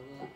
Bravo.